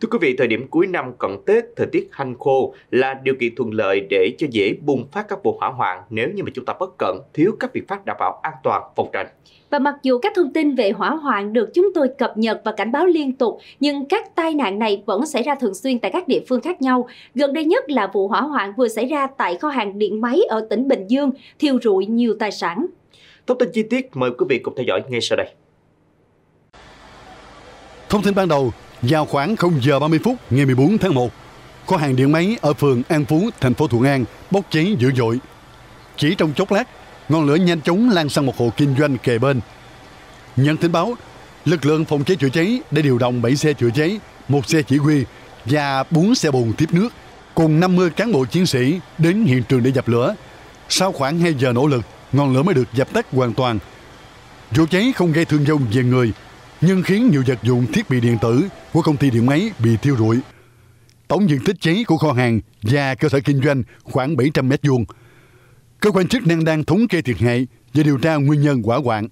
Thưa quý vị, thời điểm cuối năm cận Tết, thời tiết hanh khô là điều kiện thuận lợi để cho dễ bùng phát các vụ hỏa hoạn nếu như mà chúng ta bất cẩn, thiếu các biện pháp đảm bảo an toàn phòng tránh. Và mặc dù các thông tin về hỏa hoạn được chúng tôi cập nhật và cảnh báo liên tục, nhưng các tai nạn này vẫn xảy ra thường xuyên tại các địa phương khác nhau. Gần đây nhất là vụ hỏa hoạn vừa xảy ra tại kho hàng điện máy ở tỉnh Bình Dương, thiêu rụi nhiều tài sản. Thông tin chi tiết mời quý vị cùng theo dõi ngay sau đây. Thông tin ban đầu, vào khoảng 0 giờ 30 phút ngày 14 tháng 1, kho hàng điện máy ở phường An Phú, thành phố Thuận An bốc cháy dữ dội. Chỉ trong chốc lát, ngọn lửa nhanh chóng lan sang một hộ kinh doanh kề bên. Nhận tin báo, lực lượng phòng cháy chữa cháy đã điều động 7 xe chữa cháy, một xe chỉ huy và 4 xe bồn tiếp nước cùng 50 cán bộ chiến sĩ đến hiện trường để dập lửa. Sau khoảng 2 giờ nỗ lực, ngọn lửa mới được dập tắt hoàn toàn. Vụ cháy không gây thương vong về người, nhưng khiến nhiều vật dụng thiết bị điện tử của công ty điện máy bị thiêu rụi. Tổng diện tích cháy của kho hàng và cơ sở kinh doanh khoảng 700 mét vuông. Cơ quan chức năng đang thống kê thiệt hại và điều tra nguyên nhân quả hoạn.